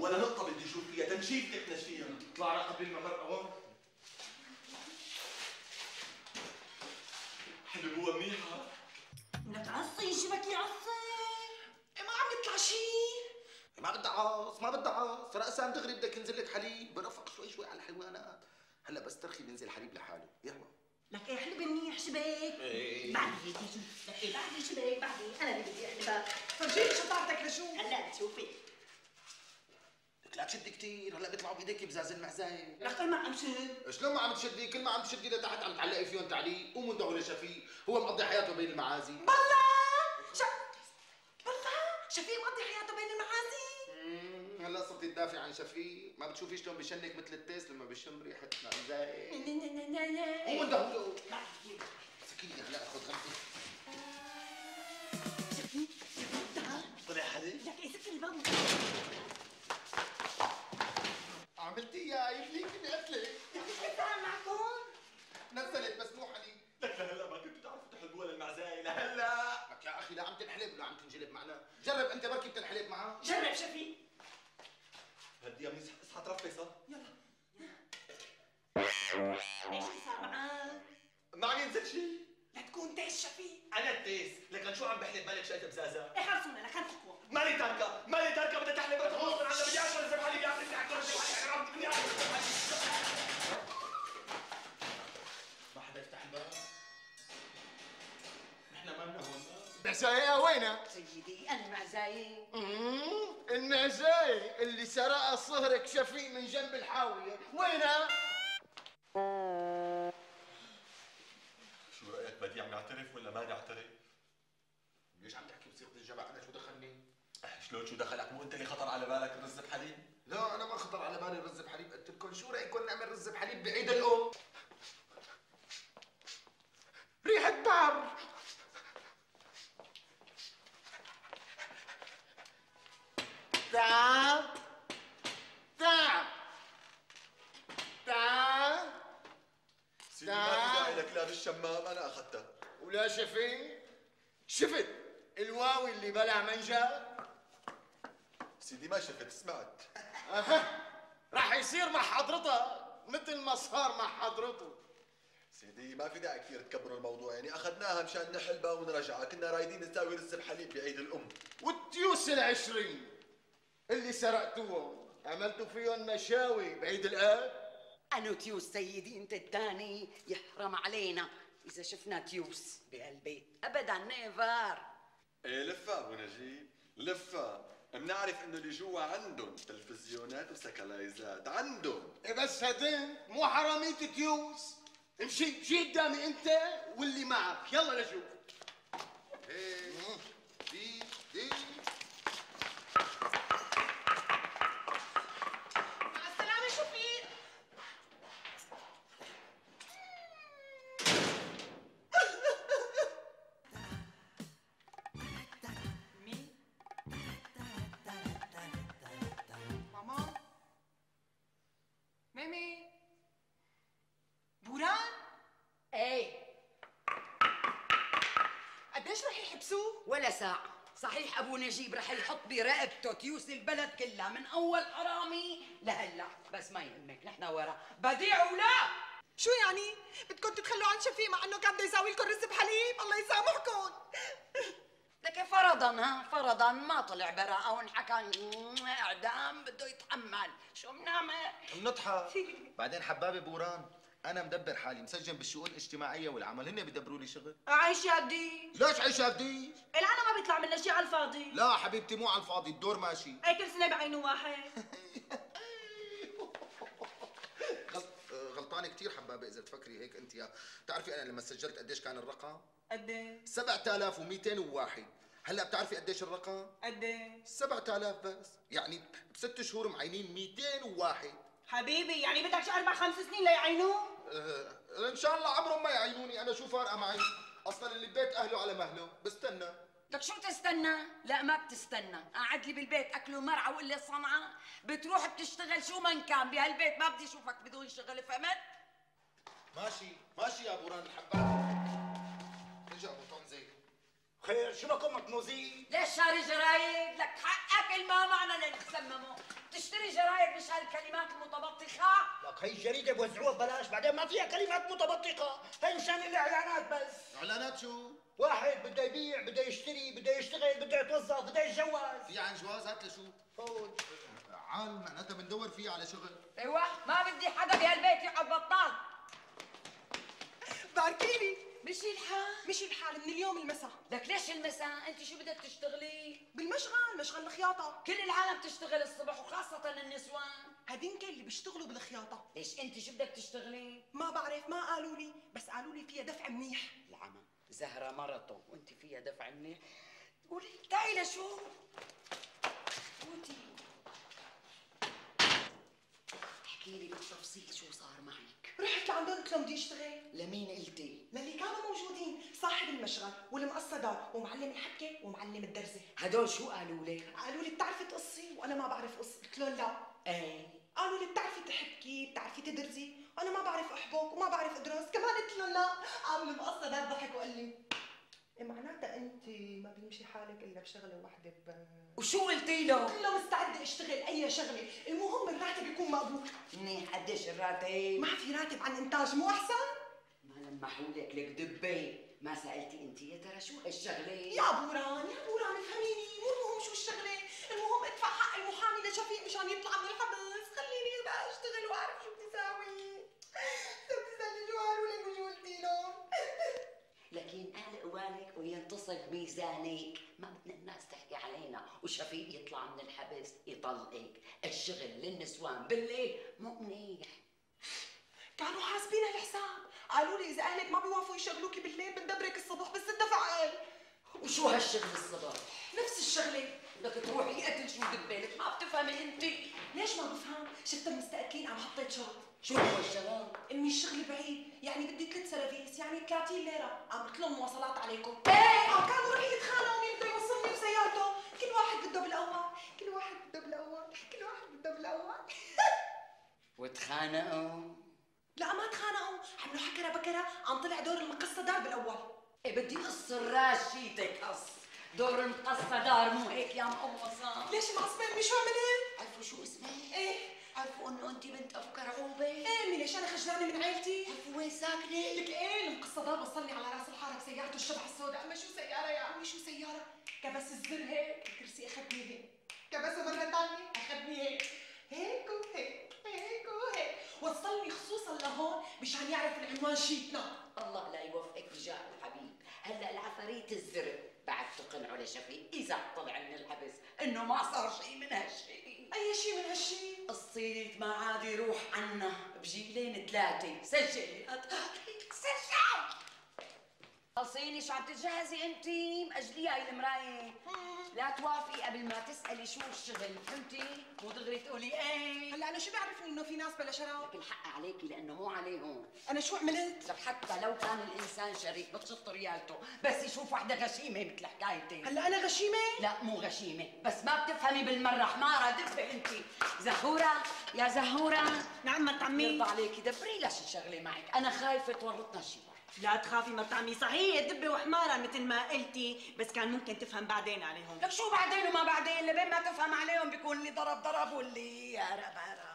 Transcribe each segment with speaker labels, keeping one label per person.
Speaker 1: ولا نقطة بدي أشوف فيها. تنشيف تحنش فيها
Speaker 2: على قبل ما مرقه
Speaker 1: حبيبوها منيحة
Speaker 3: بدك عصي شو بك يعصي؟
Speaker 2: ما عم يطلع شيء.
Speaker 4: ما بدها عاص ما بدها عاص رأسا دغري بدك ينزل لك حليب. برفق شوي شوي على الحيوانات. هلأ بس ترخي بينزل حليب لحاله. يلا.
Speaker 3: لك إيه حلب منيح شبك
Speaker 4: إيه.
Speaker 3: بعدي هيك شو لك إيه بعدي شبك بعدي أنا اللي بدي احلبها
Speaker 2: فرجيني شطارتك لشو؟
Speaker 3: هلأ بتشوفي.
Speaker 4: لك لا تشدي كثير هلا بيطلعوا بايديك بزاز المعزاية.
Speaker 3: لك ما عم شد
Speaker 4: شلون ما عم تشدي؟ كل ما عم تشدي لتحت عم تعلقي فيهم تعليق قوموا أنتوا يا شفيق هو مقضي حياته بين المعازي.
Speaker 3: بالله! شا بالله! شفيق مقضي حياته بين المعازي!
Speaker 4: هلا صرتي تدافع عن شفيق. ما بتشوفي شلون بشنك مثل التيس لما بشم ريحه معزاية قوموا أنتوا سكيني هلا خذ غمزه
Speaker 3: شفيق تعال.
Speaker 1: طلع حدا
Speaker 3: لك إيه؟ سكر الباب.
Speaker 4: عملتي يا يبليك إني قتلك
Speaker 3: تعال معكم؟
Speaker 4: نزلت مسموح علي
Speaker 1: لك لهلا ما كنتوا تعرفوا تحلبوها للمعزاية لهلا
Speaker 4: لك يا أخي لا عم تنحلب. ولا عم تنجلب معنا. جرب أنت بركي بتنحلب معها
Speaker 3: جرب شفيق.
Speaker 1: هدي يا منيح اصحى ترفص ها
Speaker 3: إيش صار معك؟
Speaker 1: ما عم ينزل شيء.
Speaker 3: لا تكون تيس شفيق
Speaker 1: أنا التيس. لكن شو عم بحلب مالك شايفه بزازة؟
Speaker 3: إيه خلصونا. لك هنحكوا
Speaker 1: مالي تاركة مالي تاركة بدها تحلب بدها تخلص من عندها بدي اشرب زب حليب يعطيني اكل حليب بدي ما حدا يفتح الباب. نحن مالنا هون
Speaker 4: معزاية وينها؟
Speaker 3: سيدي أنا معزاية
Speaker 4: المعزاية اللي سرقها صهرك شفيق من جنب الحاوية. وينها؟
Speaker 1: شو رايك بديع نعترف ولا ما نعترف؟
Speaker 4: ليش عم تحكي بصيغة الجمع أنا شو دخلني؟
Speaker 1: شلون شو دخلك مو أنت اللي خطر على بالك الرز بحليب؟
Speaker 4: لا أنا ما خطر على بالي رز بحليب قلت لكم شو رأيكم نعمل رز بحليب بعيد الام؟ ريحة بار تعال تعال تعال
Speaker 1: سيدي ما في داعي لك لا بالشمام أنا اخذتها
Speaker 4: ولا شفيت شفت الواوي اللي بلع منجا.
Speaker 1: سيدي ما شفت سمعت.
Speaker 4: راح يصير مع حضرتك مثل ما صار مع حضرته.
Speaker 1: سيدي ما في داعي كثير تكبروا الموضوع. يعني أخذناها مشان نحلبها ونرجعها. كنا رايدين نساوي رز بحليب بعيد الأم.
Speaker 4: والتيوس العشرين اللي سرقتوهم عملتوا فيهم مشاوي بعيد الآب.
Speaker 3: أنا تيوس سيدي أنت الثاني يحرم علينا إذا شفنا تيوس بهالبيت. أبدا نيفر.
Speaker 1: إيه لفا ابو نجيب لفا بنعرف إنه اللي جوا عندهم تلفزيونات وسكلايزات. عندهم.
Speaker 4: إيه بس هدين مو حرامية تيوس. امشي امشي قدامي أنت واللي معك. يلا نشوف.
Speaker 2: ميمي بوران؟
Speaker 3: إيه.
Speaker 2: قديش رح يحبسوه؟
Speaker 3: ولا ساعة. صحيح أبو نجيب رح يحط برقبته تيوس البلد كلها من أول حرامي لهلا. بس ما يهمك نحن ورا. بديع ولا؟
Speaker 2: شو يعني؟ بدكم تتخلوا عن شفيق مع إنه كان بده يساوي لكم رز بحليب؟ الله يسامحكم.
Speaker 3: لك فرضا ها؟ فرضا ما طلع براءة وانحكى. أعدام بده يتحمل شو بنعمل؟
Speaker 4: بنضحك بعدين حبابه بوران أنا مدبر حالي مسجن بالشؤون الاجتماعية والعمل. هن بيدبروا لي شغل.
Speaker 3: عايش يا دي.
Speaker 4: ليش عيش بديش
Speaker 3: العنا ما بيطلع منا شيء على الفاضي.
Speaker 4: لا حبيبتي مو على الفاضي الدور ماشي.
Speaker 3: أي كل سنة بعينه واحد.
Speaker 4: غلط غلطانة كثير حبابه إذا تفكري هيك أنت يا. بتعرفي أنا لما سجلت قديش كان الرقم؟
Speaker 2: قد إيه؟
Speaker 4: 7201 هلا بتعرفي قديش الرقم؟
Speaker 2: قد إيه؟
Speaker 4: 7000 بس. يعني بست شهور معينين 201
Speaker 2: حبيبي يعني بدك شي أربع خمس سنين ليعينوه؟
Speaker 4: آه، إن شاء الله عمرهم ما يعينوني. أنا شو فارقة معي؟ أصلا اللي ببيت أهله على مهله. بستنى.
Speaker 3: لك شو تستنى؟ لا ما بتستنى. قاعد لي بالبيت أكله مرعى وقله صنعة. بتروح بتشتغل شو من كان بهالبيت؟ ما بدي أشوفك بدون شغل فهمت؟
Speaker 4: ماشي. ماشي يا بوران الحباب
Speaker 5: شو بكم مكنوزين؟
Speaker 3: ليش شاري جرايد؟ لك حقك الما معنا لنتسممه. تشتري جرايد مش هالكلمات المتبطقة
Speaker 5: لك هي الجريدة بوزعوها ببلاش بعدين ما فيها كلمات متبطقة هي مشان الإعلانات بس.
Speaker 4: إعلانات شو؟
Speaker 5: واحد بده يبيع بده يشتري بده يشتغل بده يتوظف بده يتجوز.
Speaker 4: في عن جواز؟ هات لشو؟
Speaker 5: فوت
Speaker 4: عال معناتها بندور فيه على شغل.
Speaker 3: أيوه ما بدي حدا بهالبيت يقعد بطال.
Speaker 2: باركيلي
Speaker 3: مشي الحال.
Speaker 2: مشي الحال من اليوم المساء.
Speaker 3: لك ليش المساء؟ انت شو بدك تشتغلي؟
Speaker 2: بالمشغل مشغل الخياطة.
Speaker 3: كل العالم تشتغل الصبح وخاصة النسوان.
Speaker 2: هدينك اللي بيشتغلوا بالخياطة.
Speaker 3: ليش انت شو بدك تشتغلي؟
Speaker 2: ما بعرف ما قالوا لي. بس قالوا لي فيها دفع منيح.
Speaker 3: العمى زهرة مرته وانت فيها دفع منيح. قولي تعي لشو؟ فوتي احكي لي بالتفصيل شو صار معك
Speaker 2: رحت لعندهم قلت لهم بدي اشتغل؟
Speaker 3: لمين قلتي؟
Speaker 2: للي كانوا موجودين صاحب المشغل والمقصدة ومعلم الحبكة ومعلم الدرزة
Speaker 3: هدول شو قالوا لك
Speaker 2: قالوا لي بتعرفي تقصي؟ وأنا ما بعرف قص. قلت لهم لا.
Speaker 3: إيه.
Speaker 2: قالوا لي بتعرفي تحبكي بتعرفي تدرزي وأنا ما بعرف أحبك وما بعرف أدرس. كمان قلت لهم لا. عامل المقصدة ضحك وقال لي معناتها أنت ما بيمشي حالك إلا بشغلة وحده ب
Speaker 3: وشو قلتي له؟
Speaker 2: قلت له مستعده أشتغل أي شغلة. المهم الراتب يكون مقبول.
Speaker 3: منيح قديش الراتب؟
Speaker 2: ما في راتب عن إنتاج مو أحسن؟
Speaker 3: ما لمحوا لك لك دبي. ما سألتي أنت يا ترى شو هالشغلة؟
Speaker 2: يا بوران يا بوران افهميني. مو المهم شو الشغلة. المهم ادفع حق المحامي لشفيق مشان يطلع من الحبس. خليني بقى أشتغل وأعرف شو بدي اساوي شو بتسالني شو قالوا لك وشو قلتي لهم
Speaker 3: لكن قوالك وينتصف ميزانك. ما بدنا الناس تحكي علينا. وشفيق يطلع من الحبس يطلقك. الشغل للنسوان بالليل مو منيح.
Speaker 2: كانوا حاسبين الحساب. قالوا لي إذا أهلك ما بيوافقوا يشغلوكي بالليل بندبرك الصبح بس الدفع أقل
Speaker 3: وشو هالشغل الصبح؟
Speaker 2: نفس الشغلة.
Speaker 3: بدك تروحي قتل شو دبالك ما بتفهمي انت.
Speaker 2: ليش ما بفهم شفتهم مستقلين عم حطيت شرط
Speaker 3: شو هو الشغل
Speaker 2: امي الشغل بعيد. يعني بدي ثلاث سرافيس يعني 30 ليرة. عم لهم مواصلات عليكم.
Speaker 3: إيه
Speaker 2: آه كانوا رح يتخانقوا مين بده يوصلني بسيارته كل واحد بده بالأول. كل واحد بده بالأول. كل واحد بده بالأول.
Speaker 3: وتخانقوا
Speaker 2: لا ما تخانقوا. عملوا حكرة بكرة. عم طلع دور المقصة دار بالأول.
Speaker 3: إيه بدي قص الراشيتك قص. دور المقصة دار مو هيك يا مقوصة
Speaker 2: ليش معصبة امي شو عملت؟
Speaker 3: عرفوا شو اسمك؟
Speaker 2: إيه
Speaker 3: عرفوا إنه انت بنت أبو كرعوبة؟
Speaker 2: إيه ليش أنا خجلانة من عيلتي؟
Speaker 3: عرفوا وين ساكنة؟
Speaker 2: لك إيه المقصة دار وصلني على رأس الحارة بسيارته الشبح السوداء أما شو سيارة يا عمي شو سيارة؟ كبس الزر هيك الكرسي أخذني هيك كبسه مرة ثانية أخذني هيك هيك وهيك هيك وهيك وصلني خصوصا لهون مشان يعرف العنوان شيتنا
Speaker 3: الله لا يوفقك رجال الحبيب هلا العفاريت الزرق بعد تقنعوا لشفيق إذا طلع من الحبس إنه ما صار شيء من هالشيء.
Speaker 2: أي شيء من هالشيء؟
Speaker 3: الصيت ما عاد يروح عنا بجيلين ثلاثة. سجلي سجل. قصيني شو عم تتجهزي أنت؟ مأجليها هاي المراية لا توافقي قبل ما تسألي شو الشغل. فهمتي؟ مو دغري تقولي إيه.
Speaker 2: هلا أنا شو بيعرفني إنه في ناس بلا شراب؟
Speaker 3: لك الحق عليكي لأنه مو عليهم
Speaker 2: أنا شو عملت؟
Speaker 3: لك حتى لو كان الإنسان شريف بتشط ريالته. بس يشوف وحدة غشيمة مثل حكايتي.
Speaker 2: هلا أنا غشيمة؟
Speaker 3: لا مو غشيمة. بس ما بتفهمي بالمرة. حمارة دبه أنت. زهورة؟ يا زهورة.
Speaker 6: نعم عمي
Speaker 3: يرضى عليكي دبري لها شي شغلة معك. أنا خايفة تورطنا شي.
Speaker 6: لا تخافي مرت عمي صحيح دبة وحمارة مثل ما قلتي بس كان ممكن تفهم بعدين عليهم.
Speaker 3: لك شو بعدين وما بعدين؟ لبين ما تفهم عليهم بيكون اللي ضرب ضرب واللي هرب هرب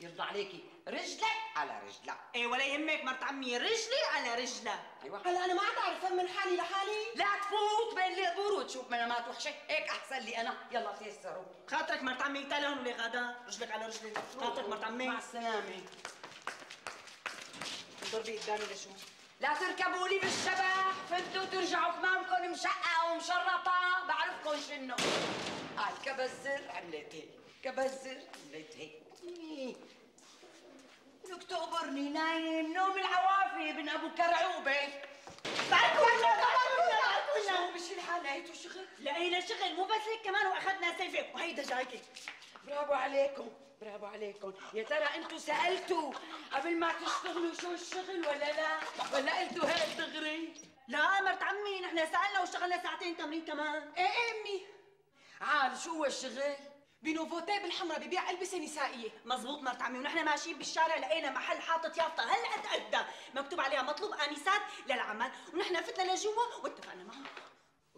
Speaker 3: يرضى عليكي رجلك على رجلك
Speaker 6: إيه ولا يهمك مرت عمي رجلي على رجلها
Speaker 3: أيوه.
Speaker 2: هلا أنا ما عاد أعرف من حالي لحالي.
Speaker 3: لا تفوت بين القبور وتشوف منامات وحشه هيك أحسن لي أنا. يلا تيسروا.
Speaker 6: خاطرك مرت عمي تعالي هون ولي غدا رجلك على رجلي. خاطرك مرت عمي.
Speaker 3: مع السلامة.
Speaker 6: ضربي قدامي لشو.
Speaker 3: لا تركبوا لي بالشبح فدوا ترجعوا كمامكم مشقة ومشرطة. بعرفكم شنو. قال كبزر عملت هيك كبزر عملت هيك. لك تقبرني نايم نوم العوافي ابن أبو كرعوبة.
Speaker 6: تعرفوا ولا تعرفوا
Speaker 3: شو مش الحال لقيتوا شغل
Speaker 6: لقينا شغل؟ مو بس هيك كمان واخذنا سيفه وهيدا جايكي
Speaker 3: برافو عليكم برافو عليكم. يا ترى أنتوا سألتوا قبل ما تشتغلوا شو الشغل ولا لا؟ ولا قلتوا هيك دغري
Speaker 6: لا مرت عمي نحن سألنا واشتغلنا ساعتين تمرين كمان.
Speaker 2: إيه إيه أمي.
Speaker 3: عال شو هو الشغل؟
Speaker 2: بنوفوتي بالحمراء ببيع ألبسة نسائية.
Speaker 6: مزبوط مرت عمي ونحن ماشيين بالشارع لقينا محل حاطط يافطة هالقد قدها مكتوب عليها مطلوب انسات للعمل ونحن فتنا لجوا واتفقنا معهم.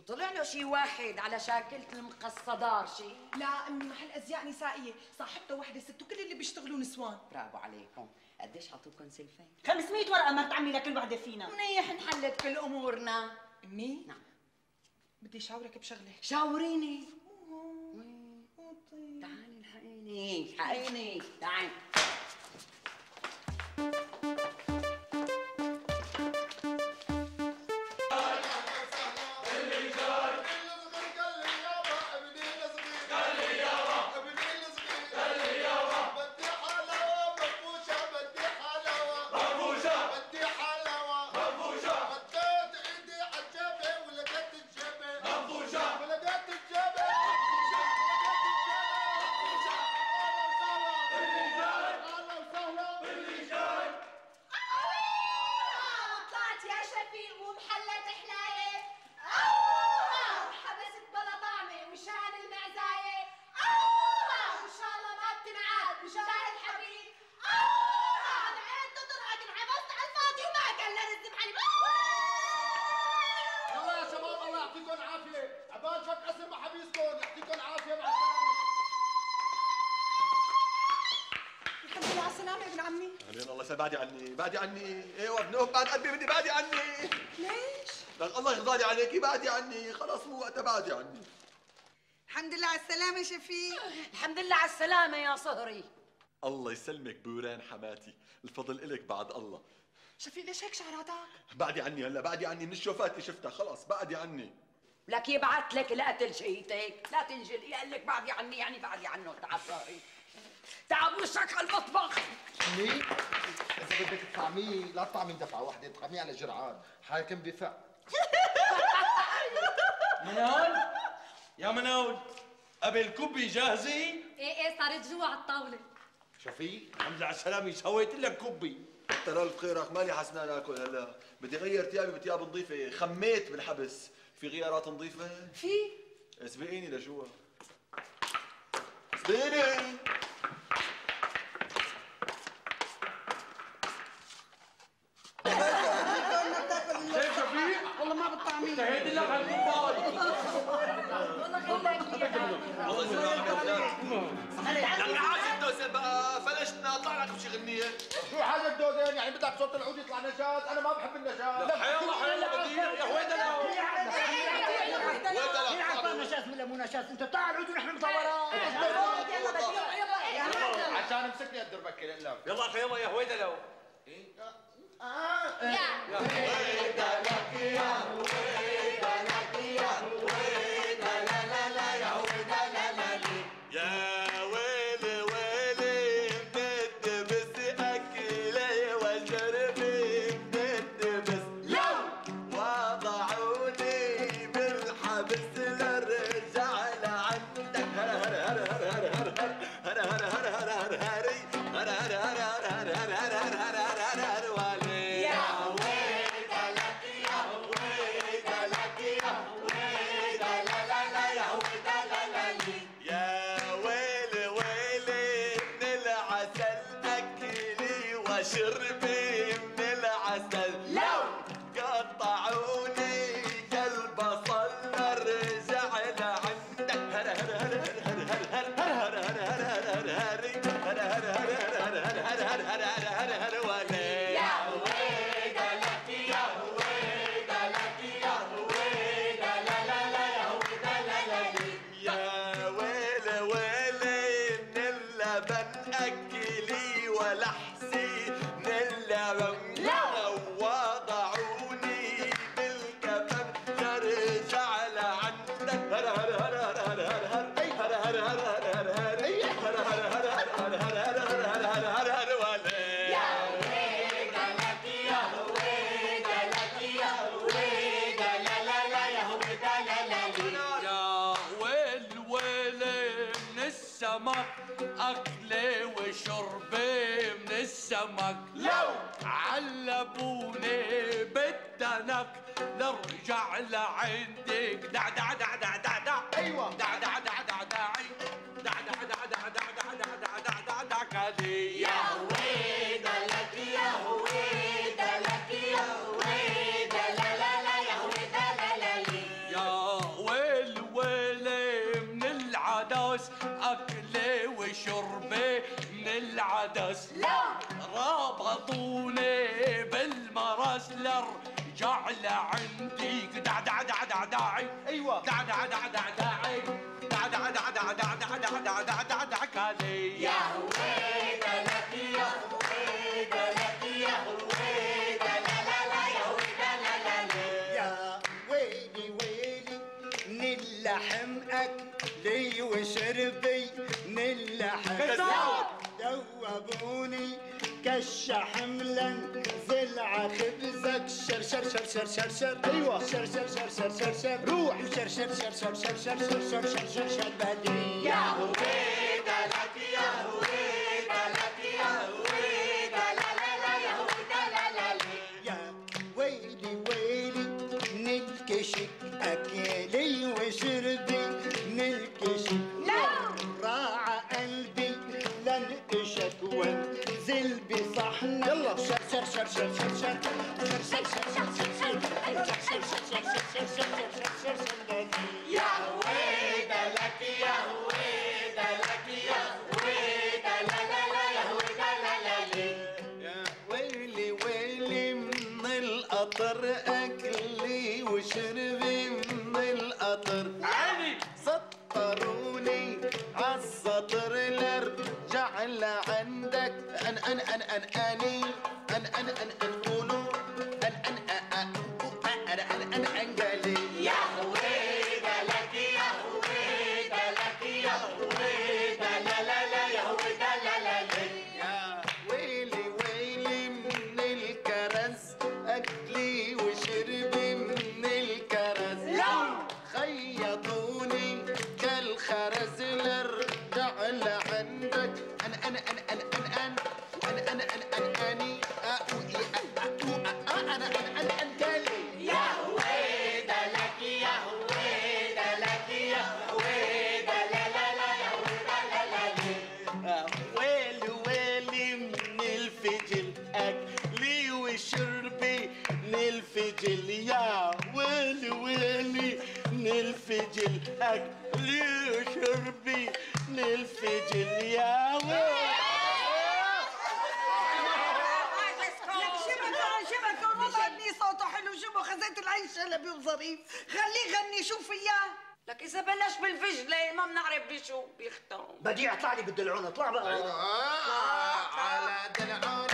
Speaker 4: وطلع له شي واحد على شاكلة المقصدار شي؟
Speaker 2: لا امي محل أزياء نسائية. صاحبته وحدة ست وكل اللي بيشتغلوا نسوان.
Speaker 4: برافو عليكم. قديش عطوكم سلفين
Speaker 6: 500 ورقة مرت عمي لكل وحدة فينا.
Speaker 4: منيح انحلت كل أمورنا.
Speaker 2: امي
Speaker 4: نعم.
Speaker 2: بدي شاورك بشغلة.
Speaker 4: شاوريني. تعالي الحقيني. الحقيني. تعالي
Speaker 7: يسلمك بعدي عني بعدي عني. أيوه ابن ام بعد قلبي بدي بعدي عني.
Speaker 2: ليش؟
Speaker 7: لك الله يرضى عليكي بعدي عني. خلاص مو وقتها بعدي عني.
Speaker 2: الحمد لله على السلامة شفيق.
Speaker 4: الحمد لله على السلامة يا صهري.
Speaker 7: الله يسلمك بوران حماتي. الفضل إلك بعد الله.
Speaker 2: شفيق ليش هيك شعراتك؟
Speaker 7: بعدي عني هلا بعدي عني. من الشوفات اللي شفتها. خلاص بعدي عني.
Speaker 4: لك يبعت لك لقتل شيتك لا تنجلي قال لك بعدي عني يعني بعدي عنه تعال صهري. تعال وشك على المطبخ.
Speaker 8: امي إذا بدك تطعميه لا تطعميه دفعة واحدة تطعميه على جرعات حاكم بفع
Speaker 1: منال؟ يا منال قبل كوبي جاهزة؟
Speaker 9: إيه إيه صارت جوا على الطاولة.
Speaker 8: شفيق
Speaker 1: الحمد لله على السلامة سويت لك كوبي
Speaker 7: ترى بخيرك مالي حسنا ناكل هلا. بدي غير ثيابي بثياب نظيفة. خميت بالحبس. في غيارات نظيفة؟
Speaker 2: في؟
Speaker 7: اسبقيني لجوا. اسبقيني.
Speaker 8: شو حاجة الدوزين يعني بدك صوت العود يطلع نشاط أنا ما بحب
Speaker 1: النشاط حي الله يا هويدا
Speaker 5: مين عطانا نشاط من مو نشاط انت طلع العود ونحن مطورات
Speaker 8: يلا يلا. عشان امسك الدربكة
Speaker 1: يلا يلا يا هويدا لو. إيه؟ Yeah. yeah. على عندك دع دع دع دع دع دع
Speaker 8: أيوه
Speaker 1: دع دع دع دع دع دع دع دع دع دع دع دع دع دع دع دع دع يا
Speaker 7: هويدا لك يا هويدا لك يا هويدا لا لا لا يا هويدا لا لا لي
Speaker 1: يا ويل ويلي من
Speaker 10: العدس اكلي وشربي من العدس
Speaker 8: لا
Speaker 10: رابطوني بالمرسلر جعل عندي دع دع دع دع داعي
Speaker 4: أيوه
Speaker 10: دع دع دع دع داعي دع دع دع دع دع دع دع دع دع دع دع كالي
Speaker 8: يا هويدا
Speaker 5: وشربي من
Speaker 10: كذاب.
Speaker 5: دوبوني كالشحم لنزل ع خبزك شر شر شر شر شر شر أيوه شر شر شر شر شر شر روح شر شر شر شر شر شر شر شر شر شر شر بدري
Speaker 8: يا هويدا لك يا هويدا
Speaker 11: Thank you. شلبي وظريف خليه غني شوف اياه
Speaker 8: لك إذا بلش بالفجلة ما بنعرف بشو بيختم.
Speaker 5: بديع اطلع لي بالدلعونة اطلع بقى.
Speaker 4: على دلعون على دلعون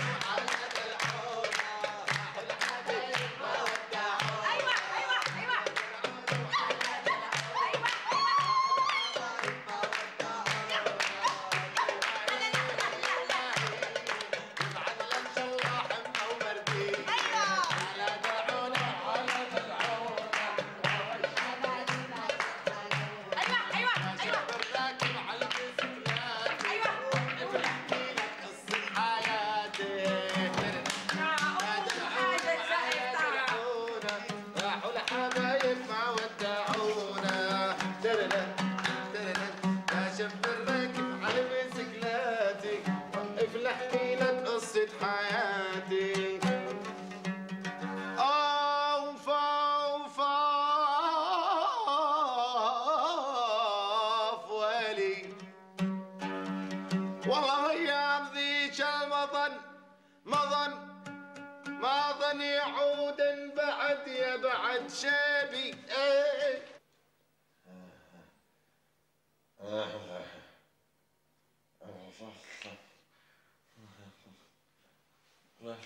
Speaker 2: شفيق.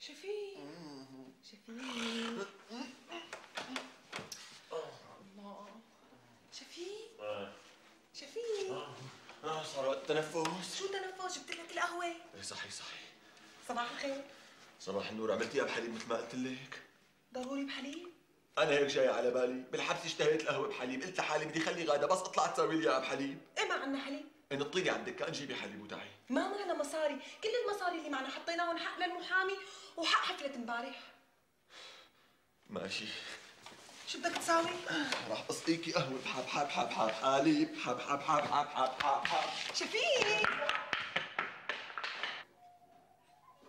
Speaker 2: شفيق. شفيق. الله شفيق شفيق
Speaker 4: صار وقت تنفس.
Speaker 2: شو تنفس؟ جبت لك القهوة.
Speaker 4: إيه صحيح صحيح.
Speaker 2: صباح الخير.
Speaker 4: صباح النور. عملتيها بحليب مثل ما قلت لك؟
Speaker 2: ضروري بحليب
Speaker 4: أنا هيك جاي على بالي. بالحبس اشتهيت القهوه بحليب قلت لحالي بدي خلي غادة بس أطلع تساوي لي اياها بحليب
Speaker 2: إيه ما عنا حليب
Speaker 4: انطيني على الدكان جيبي حليب وتعي
Speaker 2: ما معنا مصاري. كل المصاري اللي معنا حطيناهم حق للمحامي وحق حفلة امبارح.
Speaker 4: ماشي.
Speaker 2: شو بدك تساوي؟
Speaker 4: راح
Speaker 1: أسقيكي قهوة. بحب حب حب حب حليب. حب حب حب حب حب حب حب
Speaker 2: شفيق!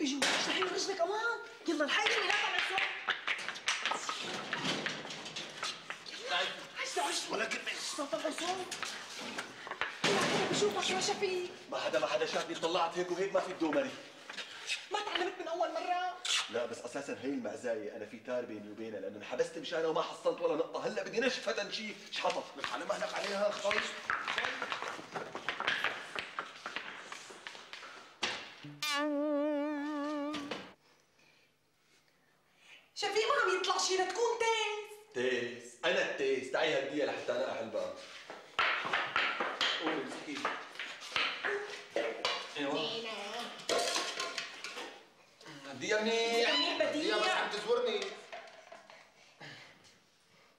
Speaker 2: اجوا اشرحي له رجلك كمان يلا الحقيقة لا على الصوت عشرة عشرة
Speaker 1: ولا كلمة.
Speaker 2: صوت العصام يلا بشوفك يا شفيق
Speaker 1: ما حدا ما حدا شافني طلعت هيك وهيك ما في الدومري
Speaker 2: ما تعلمت من أول مرة.
Speaker 1: لا بس أساسا هي المعزاية. أنا في تار بيني وبينها لأنه انحبست مشانها وما حصلت ولا نقطة. هلأ بدي نشفة نشيف شحطت.
Speaker 4: على مهلك عليها خلص
Speaker 2: شفيق ما عم يطلع شي لتكون تيس
Speaker 1: تيس أنا التيس تعي هدية لحتى أنا احل بقى قولي مسكين أيوه هدية منيح
Speaker 10: منيح
Speaker 4: هي بس
Speaker 10: بديع
Speaker 4: عم تزورني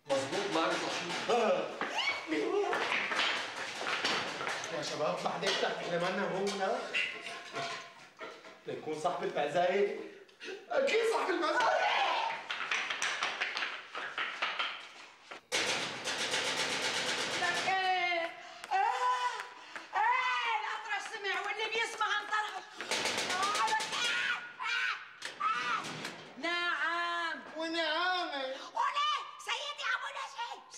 Speaker 1: مظبوط ما عم يطلع شيء
Speaker 12: يا شباب بعدين إحنا مالنا هون ليكون صاحب المعزاية
Speaker 4: أكيد صاحب المزاج
Speaker 3: لك إيه إيه إيه الاطرش سمع واللي بيسمع انطرش نعم
Speaker 12: ونعامة
Speaker 3: وليه سيدي ابو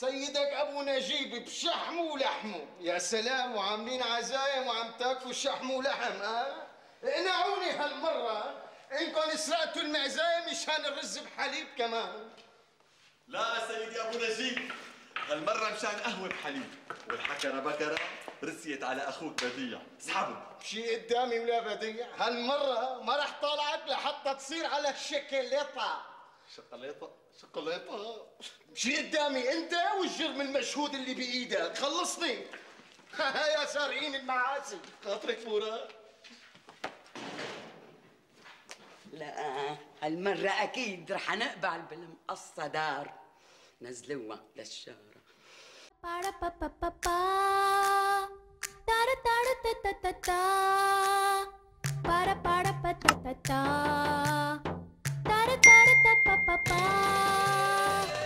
Speaker 3: نجيب
Speaker 12: سيدك ابو نجيب بشحمه ولحمه يا سلام وعاملين عزايم وعم تاكلوا شحم ولحم ها؟ اقنعوني هالمرة إنكم سرقتوا المعزاية مشان الرز بحليب كمان.
Speaker 1: لا سيدي أبو نجيب هالمرة مشان قهوة بحليب. والحكرة بكرة رسيت على أخوك بديع. اسحبه.
Speaker 12: شي قدامي ولا بديع؟ هالمرة ما رح طالعك لحتى تصير على الشكليطة
Speaker 4: شقليطه شقليطه
Speaker 12: مشي قدامي أنت والجرم المشهود اللي بإيدك. خلصني. يا سارقين المعازي.
Speaker 1: خاطرك فورا.
Speaker 3: لا هالمرة أكيد رح نقبل بالمقصة دار نزلوها للشارع.
Speaker 9: بارا با با با با تارا تارا تا تا تا تا بارا بارا با تا تا Pa pa pa pa pa pa.